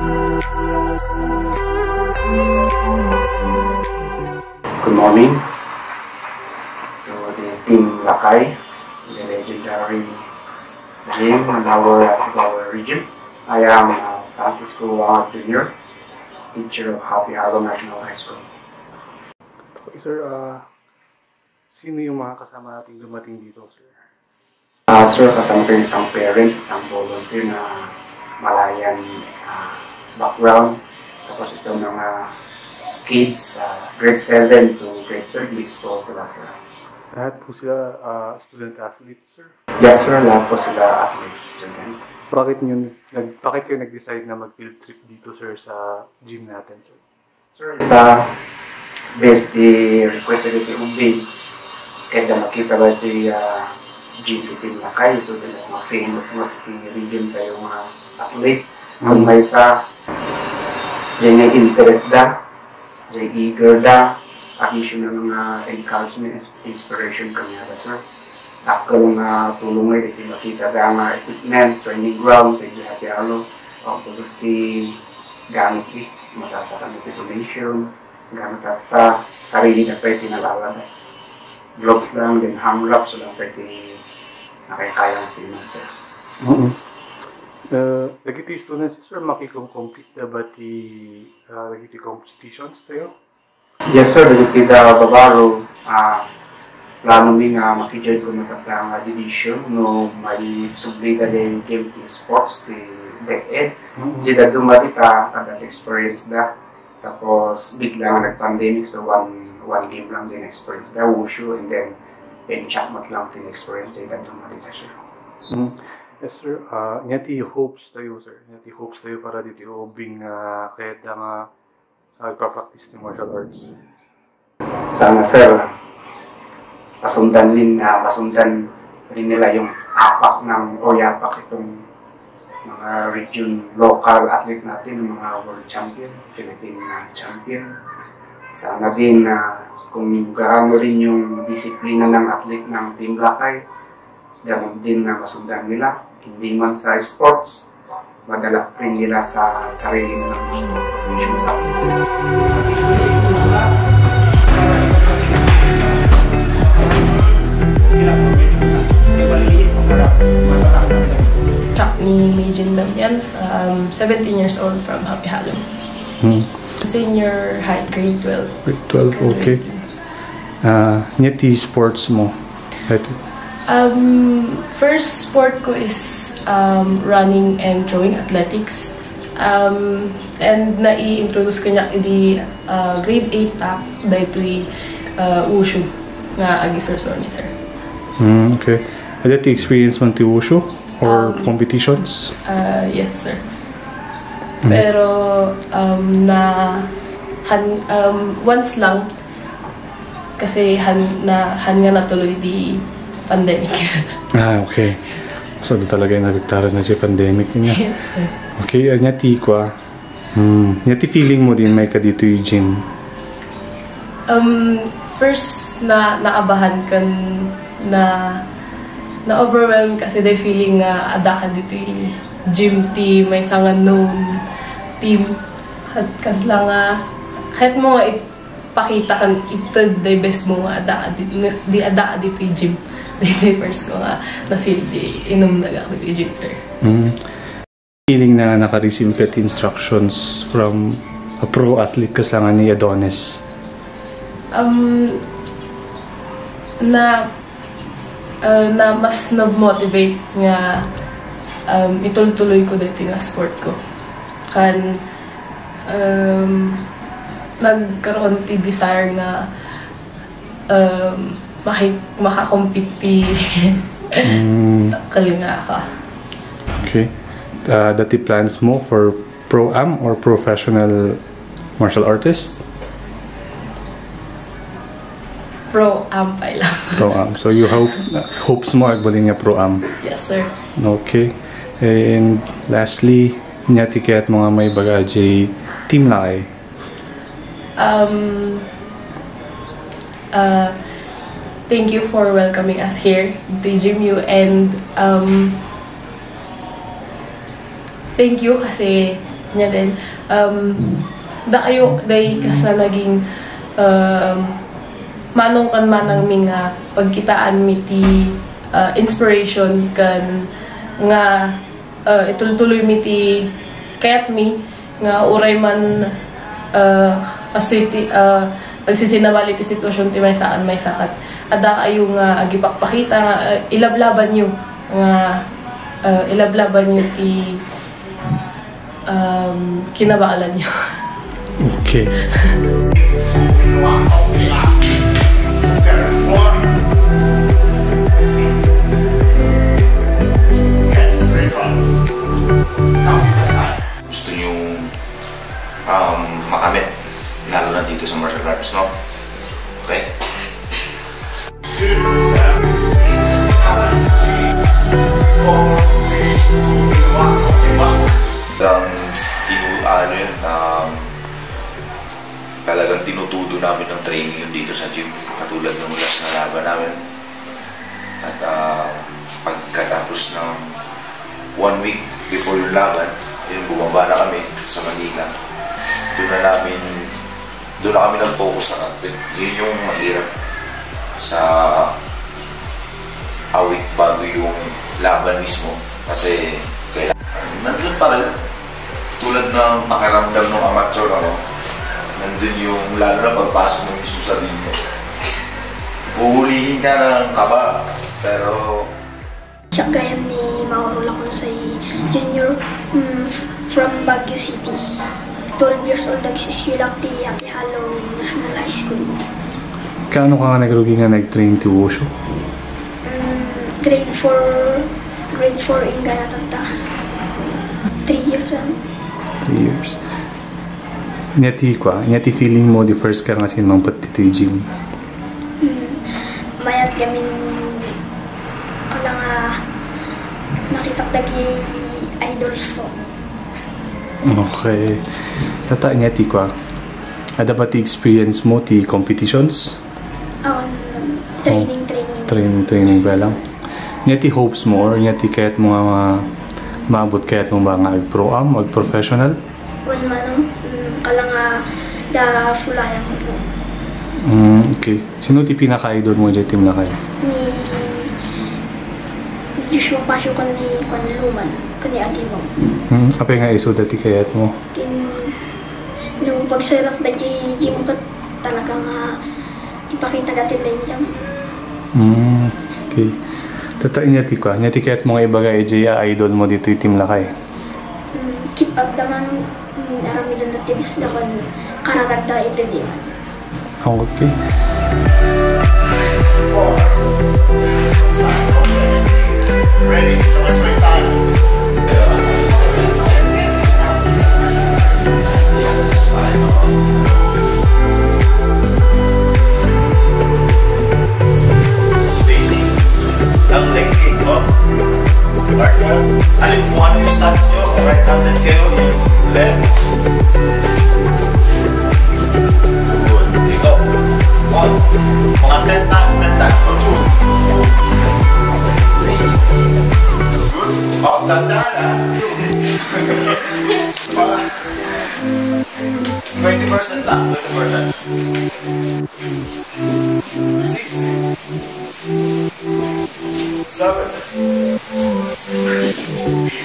Good morning to the Team Lakay, the legendary gym in our, our region. I am uh, Francisco Wang Jr., teacher of Happy Hollow National High School. Okay, sir, ah, sino yung mga kasama natin dumating dito, sir? Uh, sir, kasama ko yung isang parents, isang volunteer na Malayan uh, background. Tapos itong mga kids, uh, grade 7 to grade 3, mixed po sila, sir. Lahat po sila ah, student athlete, sir. Yes, sir, lahat po sila athletes, student. Bakit nyo, nag, bakit kayo nag-decide na mag-field trip dito, sir, sa gym natin, sir? Sir, sa based the requested ito yung big kaya makita ba ito yung uh, GPT na kayo so this is mga famous na region tayo mga athlete kung may sa dyan yung interest da dyan eager da additional mga encouragement inspiration kami na sir ako nga tulong ay iti makita da nga equipment training ground iti hati alo o tulus ti gamit ti masasakan iti donation gamit at uh, sarili na pwede nalalala. Gloves lang, din hand wraps lang pwede nakikayang tinan sir. Oo. Uh, nagiti students, sir, makikong-compete na ba ti uh, nagiti competitions tayo? Yes sir, dito kita babaro, ah, plano mi nga makijoin ko natatang nga division no may sublida din game team sports ti DepEd. Di na dumalita, kada experience na. Tapos bigla nga nag-pandemic so one one game lang din experience na wushu and then then chatmat lang din experience di na dumalita siya. Mm. Yes, sir. Uh, ngati hopes tayo, sir. Ngati hopes tayo para dito hobing uh, kahit na nga uh, practice ni martial arts. Sana sir, pasundan din na pasundan rin nila yung apak ng o yapak itong mga region local athlete natin, mga world champion, Philippine uh, champion. Sana din na kung gaano rin yung disiplina ng athlete ng Team Lakay, ganun din na masundan nila. Hindi man sa sports, madala rin nila sa sarili nilang gusto. Yung sa Track ni Meijin Damian, um, 17 years old from Happy Hallow. Hmm. Senior high, grade 12. Grade 12, okay. Uh, ngati sports mo. Right. Um, first sport ko is um, running and throwing athletics. Um, and nai-introduce ko niya di uh, grade 8 pa dahil uh, wushu nga agi sir ni sir. Hmm, okay. Ada ti experience man ti wushu or Um, competitions? Uh, yes, sir. Pero um, na han, um, once lang kasi han na han nga natuloy di pandemic. Ah, okay. So, talaga yung nagtara na siya pandemic niya. yes, sir. Okay, uh, nyati ko ah. Hmm. Nyati feeling mo din may ka dito yung gym. Um, first na naabahan kan na na overwhelmed kasi they feeling nga ada ka dito yung gym team may sangan known team at kas lang nga kahit mo nga ipakita kan itad day best mo nga ada ka dito di ada ka dito yung gym di first ko nga na feel di inom na ka dito yung gym sir Hmm. Feeling na naka-receive ka instructions from a pro athlete kasama ni Adonis. um, na uh, na mas nag-motivate nga um, ituloy-tuloy ko dito nga sport ko. Kan um, nagkaroon ti desire nga um, maki, makakompete Hmm. kayo nga ka. Okay. Uh, dati plans mo for pro-am or professional martial artist? Pro ampay lang. Pro-am. So you hope hopes mo agbalin niya pro-am. yes, sir. Okay. And lastly, nyati kaya't mga may bagay team lakay. Um, uh, thank you for welcoming us here, DJMU, and um, thank you kasi niya din. Um, da kayo, day ka sa naging um, manong kan manang mi pagkitaan mi uh, inspiration kan nga uh, itultuloy mi ti kayat mi nga uray man uh, kastoy ti uh, pagsisinabali ti sitwasyon ti may saan may sakat ada kayo nga agipakpakita nga uh, ilablaban nyo nga uh, ilablaban nyo ti um, kinabaalan nyo Okay. talagang tinutudo namin ng training yun dito sa gym, katulad ng last na laban namin. At ah, pagkatapos ng one week before yung laban, yun, bumaba na kami sa Manila. Doon na namin, doon na kami nag-focus na natin. Yun yung mahirap sa awit bago yung laban mismo. Kasi kailangan, nandun pa rin. Tulad ng pakiramdam ng amateur ako, nandun yung lalo na pagpasok mo mismo sa ringo. Buhulihin ka ng kaba, pero Siya gayam ni Mauro Lacunosay Jr. mm, from Baguio City. 12 years old nagsisilak di Akihalo National High School. Kaano ka nga nagrugi nga nag-train ti Wushu? Mm, grade 4 grade 4 in Ganatanta. 3 years ano? Three years. Nyati kwa, nyati feeling mo di first ka nga sinmang pati ti gym. Mm, mayat gamin kala nga nakitak dagi idols ko. Okay. Tata nyati kwa. Ada ba ti experience mo ti competitions? Awan training training. Training, training ba lang? Nyati hopes mo or nyati kahit mo nga ma- maabot kahit mo ba nga ag-pro am, da fulayang ko. Mm, okay. Sino ti pinaka-idol mo dyan team na kayo? ni Joshua Pasio kan ni kan Luman kan ni mo. Hmm, apa nga iso dati kayat mo? Kin no pagsarak da di di mo ka talaga nga ipakita dati lang jam. Hmm, okay. Tata nyati kwa, nyati kahit mga ibaga EJ idol mo dito yung team lakay. Mm, keep up naman mm, arami dan dati bis da kan karagat da everyday man. Okay.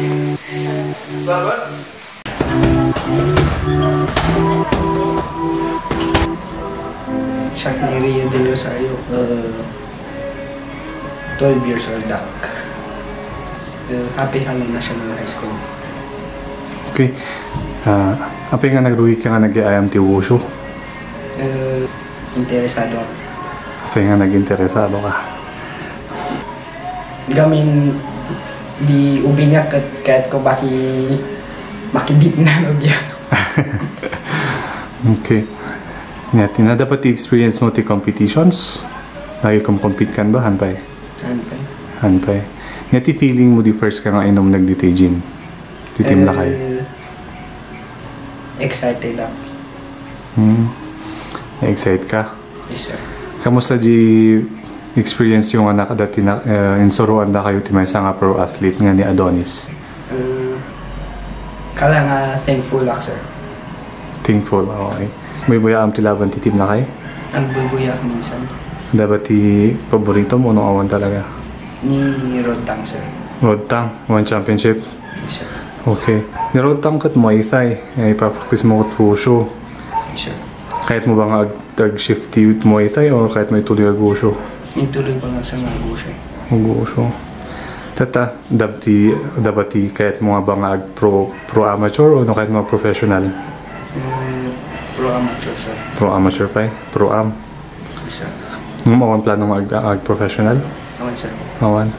Seven. Siya ni Rio de Rosario, uh, 12 years old duck. Uh, happy Halloween National High School. Okay. Ah, apa nga nagrugi ka nga nag-iayam ti Wushu? Uh, interesado ako. Apa nga nag-interesado ka? Gamin di ubi nga kat, kahit ko baki makidit na lobya. Okay. Nyati na dapat i-experience mo ti competitions? Lagi kang compete kan ba? Hanpay? Pa? Hanpay. Nyati feeling mo di first ka nga inom nagdito gym? Ti team lakay? Uh, excited ako. Hmm. Na-excite ka? Yes, sir. Kamusta di experience yung anak dati na uh, insuruan na kayo ti may nga pro athlete nga ni Adonis? Uh, Kala nga thankful ako, sir. Thankful, okay. May buya ang tilaban ti team na kay? Ang bubuyak minsan. Dapat ti paborito mo nung awan talaga. Ni Rodtang, sir. Road Tang, one championship. Yes, sir. Okay. Ni Road Tang kat Muay Thai. Eh, ipapractice mo kat Wushu. Yes, sir. Kahit mo ba nga tag-shift ti Muay Thai or kahit may tuloy ag Wushu? Ituloy ko lang sa mga Wushu. Tata, dabti, dapat ti kahit mo nga ba nga ag pro, pro amateur o no kahit mga professional? Mm, pro amateur, sir. Pro amateur pa eh? Pro am. Yes, sir. Nung mawan plano nga ag, ag professional? Naman, sir. Awan.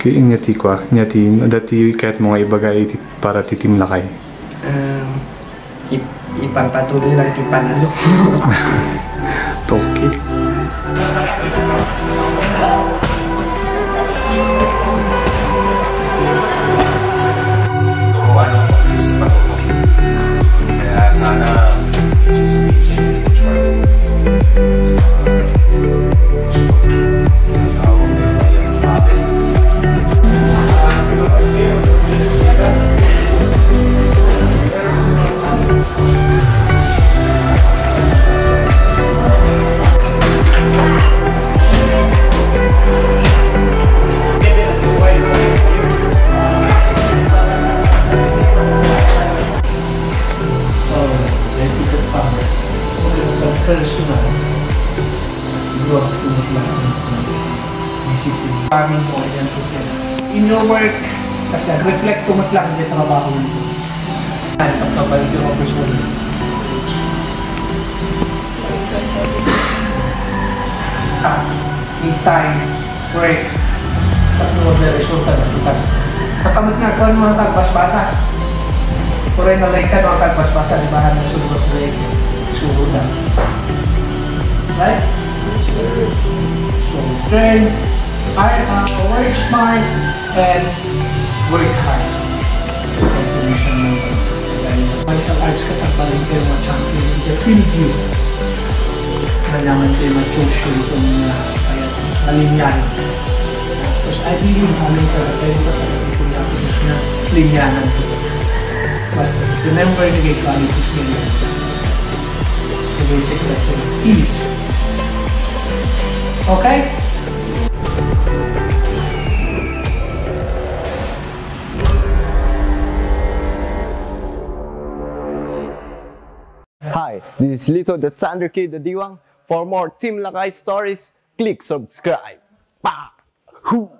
Kaya inyati ko ah. Inyati, dati kahit mga ibaga iti para titim lakay. Um, ip ipagpatuloy lang ti panalo. Thank you. In your work, kasi reflect ko lang di trabaho mo. Ay, pagkabalik yung operation. Ah, need time, break, tatlo na resulta na bukas. Kakamit nga ko ang mga kagbasbasa. Kuray na like ka mga kagbasbasa, di ba? Hanggang sunod break, sunod na. Right? So, train, hard, uh, work smart, and work hard. Martial arts ka tapaling kayo mga champion in the Philippines. Malaman kayo ma-choose ko itong uh, kaya. Because I believe haling ka na kayo ka talaga itong yapos na linyanan to. But remember the gay qualities nila. The basic letter is. Okay? Hi, this is Lito the Thunder Kid the Diwang. For more Team Lakay stories, click subscribe. Pa! Hoo!